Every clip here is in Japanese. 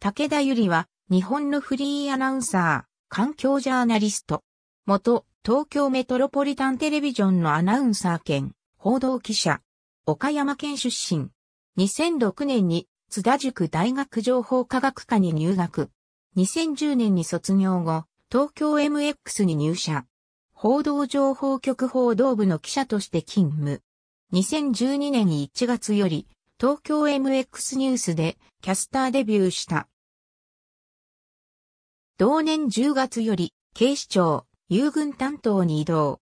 武田ゆりは、日本のフリーアナウンサー、環境ジャーナリスト。元、東京メトロポリタンテレビジョンのアナウンサー兼、報道記者。岡山県出身。2006年に津田塾大学情報科学科に入学。2010年に卒業後、東京 MX に入社。報道情報局報道部の記者として勤務。2012年1月より、東京 MX ニュースでキャスターデビューした。同年10月より、警視庁、遊軍担当に移動。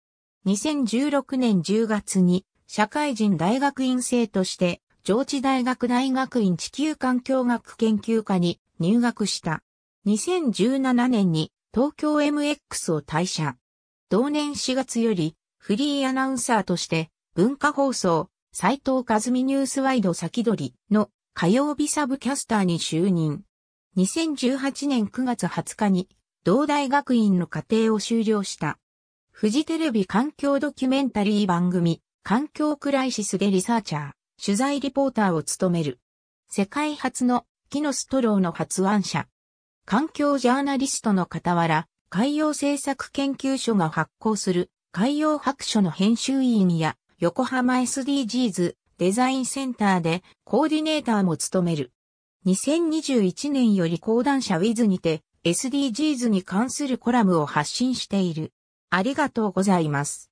2016年10月に、社会人大学院生として、上智大学大学院地球環境学研究科に入学した。2017年に東京 MX を退社。同年4月よりフリーアナウンサーとして文化放送斎藤和美ニュースワイド先取りの火曜日サブキャスターに就任。2018年9月20日に同大学院の課程を修了した。フジテレビ環境ドキュメンタリー番組環境クライシスでリサーチャー、取材リポーターを務める。世界初の木のストローの発案者。環境ジャーナリストの傍ら、海洋政策研究所が発行する海洋白書の編集員や横浜 SDGs デザインセンターでコーディネーターも務める。2021年より講談社ウィズにて SDGs に関するコラムを発信している。ありがとうございます。